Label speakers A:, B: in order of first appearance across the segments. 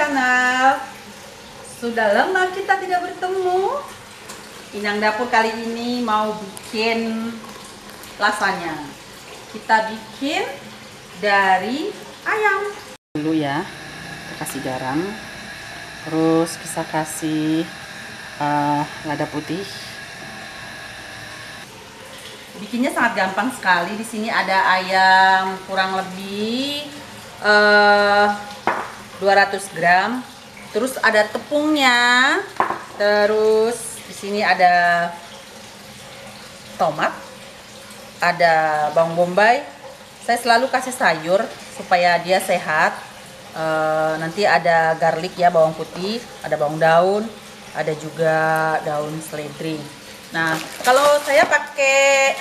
A: channel. Sudah lama kita tidak bertemu. Inang Dapur kali ini mau bikin lasanya Kita bikin dari ayam.
B: Dulu ya kita kasih garam terus kita kasih uh, lada putih.
A: Bikinnya sangat gampang sekali. Di sini ada ayam kurang lebih eh, 200 gram. Terus ada tepungnya. Terus di sini ada tomat, ada bawang bombay. Saya selalu kasih sayur supaya dia sehat. Eh, nanti ada garlic ya, bawang putih, ada bawang daun, ada juga daun seledri. Nah, kalau saya pakai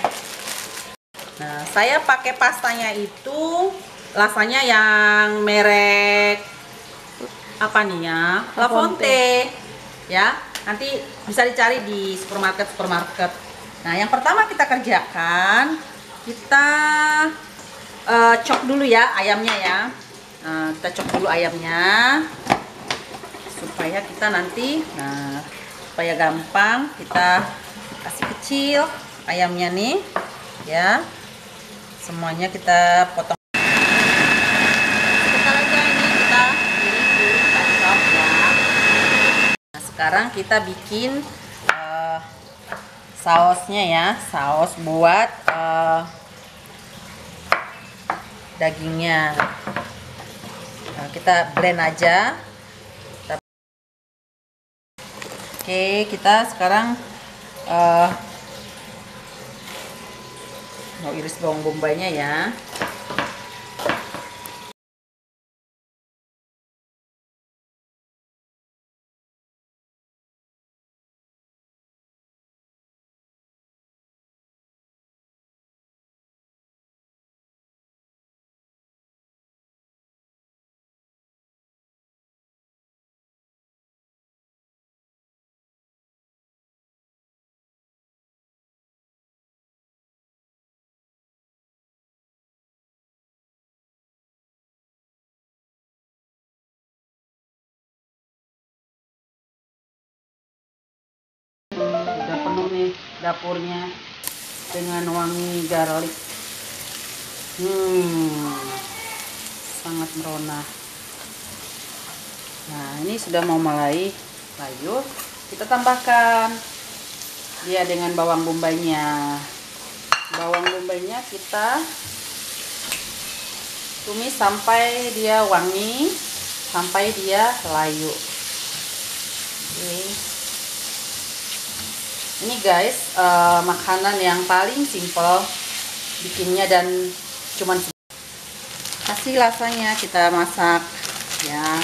A: Nah, saya pakai pastanya itu rasanya yang merek apa nih ya? La Fonte. Ya, nanti bisa dicari di supermarket supermarket. Nah, yang pertama kita kerjakan kita uh, chop dulu ya ayamnya ya. Nah, kita chop dulu ayamnya supaya kita nanti nah supaya gampang kita kasih kecil ayamnya nih ya semuanya kita potong sebentar aja ini kita ini dulu kita chop ya nah sekarang kita bikin uh, sausnya ya saus buat uh, dagingnya. Nah, kita blend aja. Oke, kita sekarang uh, mau iris bawang bombaynya ya
B: dapurnya dengan wangi garlic. Hmm sangat merona. Nah ini sudah mau mulai layu kita tambahkan. Dia dengan bawang bombaynya. Bawang bombaynya kita tumis sampai dia wangi sampai dia layu. Oke ini guys uh, makanan yang paling simple bikinnya dan cuman kasih rasanya kita masak ya.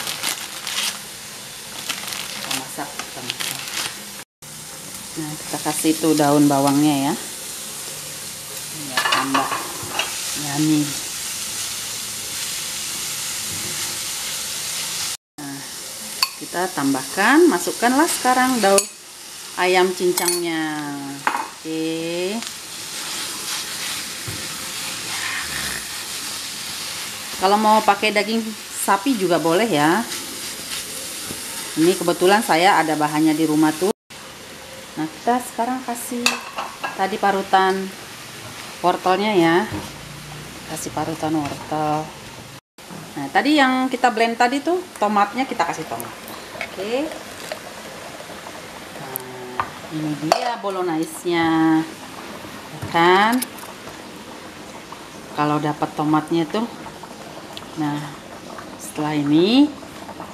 B: Kita masak kita masak. Nah kita kasih itu daun bawangnya ya. Ya tambah yummy. Nah kita tambahkan masukkanlah sekarang daun ayam cincangnya. Oke. Kalau mau pakai daging sapi juga boleh ya. Ini kebetulan saya ada bahannya di rumah tuh. Nah kita sekarang kasih tadi parutan wortelnya ya. Kasih parutan wortel. Nah tadi yang kita blend tadi tuh tomatnya kita kasih tomat. Oke ini dia bolognese-nya. Ya kan? Kalau dapat tomatnya tuh. Nah setelah ini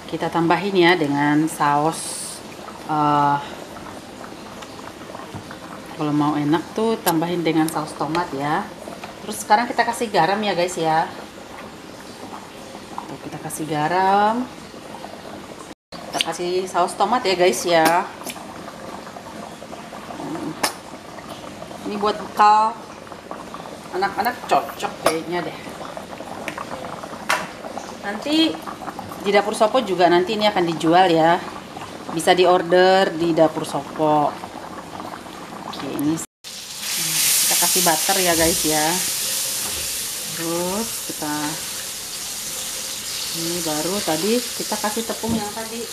B: kita tambahin ya dengan saus uh, kalau mau enak tuh tambahin dengan saus tomat ya. Terus sekarang kita kasih garam ya guys ya. Kita kasih garam. Kita kasih saus tomat ya guys ya ini buat bekal. Anak-anak cocok kayaknya deh. Nanti di dapur Sopo juga nanti ini akan dijual ya. Bisa diorder di dapur Sopo. Oke ini. Kita kasih butter ya guys ya. Terus kita ini baru tadi kita kasih tepung yang tadi.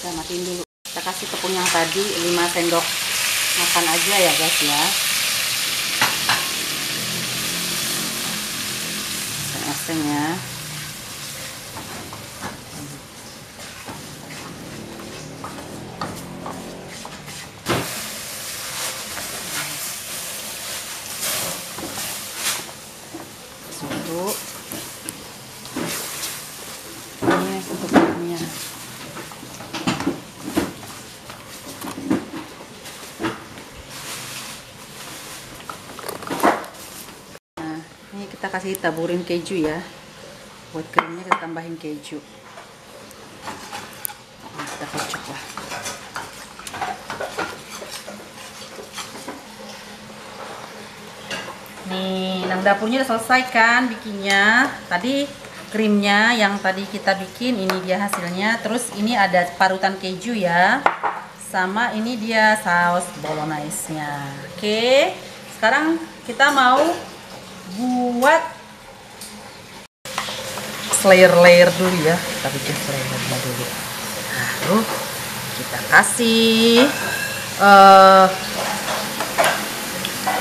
B: Kita matiin dulu kasih tepung yang tadi 5 sendok makan aja ya guys ya. Ya. Susu ini untuk minumnya nah ini kita kasih taburin keju ya buat krimnya kita tambahin keju nah, kita kocok lah
A: Nih, nang dapurnya udah selesai kan bikinnya. Tadi krimnya yang tadi kita bikin, ini dia hasilnya. Terus ini ada parutan keju ya. Sama ini dia saus bolognese-nya. Oke. Sekarang kita mau buat layer-layer dulu ya. Kita bikin layer-nya dulu. Lalu kita kasih eh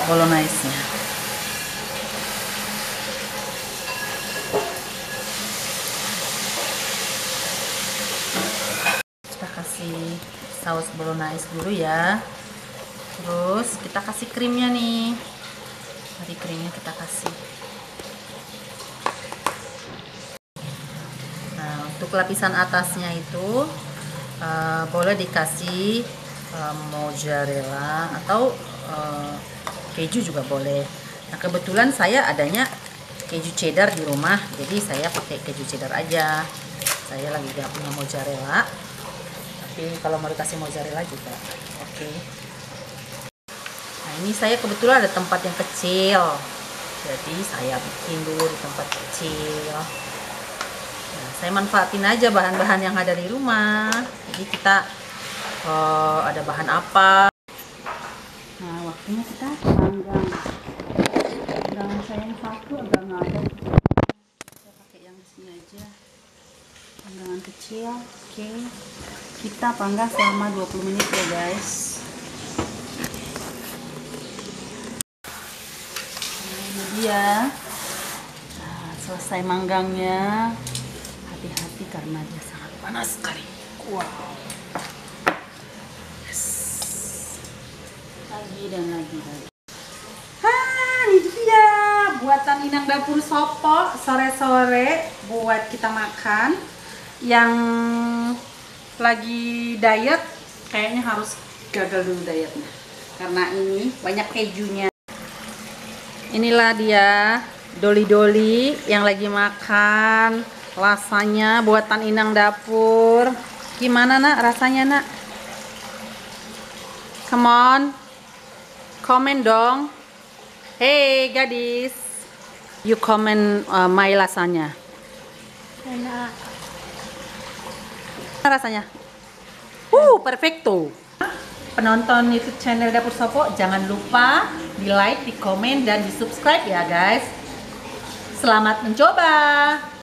A: bolognese-nya. kita kasih saus bolognese dulu ya terus kita kasih krimnya nih tadi krimnya kita kasih. Nah untuk lapisan atasnya itu eh, boleh dikasih eh, mozzarella atau eh, keju juga boleh. Nah kebetulan saya adanya keju cheddar di rumah jadi saya pakai keju cheddar aja. Saya lagi gak punya mozzarella tapi kalau mau dikasih mozzarella juga oke nah ini saya kebetulan ada tempat yang kecil. Jadi saya bikin dulu di tempat kecil. Nah, saya manfaatin aja bahan-bahan yang ada di rumah. Jadi kita eh, ada bahan apa?
B: Nah waktunya kita panggang. Panggangan saya yang satu agak ngadep saya pakai yang sini aja. Panggangan kecil oke. Kita panggang selama 20 menit ya guys Nah, selesai manggangnya hati-hati karena dia sangat panas sekali wow yes. lagi dan lagi lagi
A: ini dia buatan Inang Dapur Sopo sore-sore buat kita makan. Yang lagi diet kayaknya harus gagal dulu dietnya. Karena ini banyak kejunya. Inilah dia doli-doli yang lagi makan. Rasanya buatan Inang Dapur. Gimana nak rasanya nak? Come on. Komen dong. Hey gadis, you comment uh, my lasanya.
C: Enak.
A: Rasanya? Uh, perfecto. Penonton YouTube channel Dapur Sopo, jangan lupa di like, di komen, dan di subscribe ya guys. Selamat mencoba.